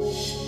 you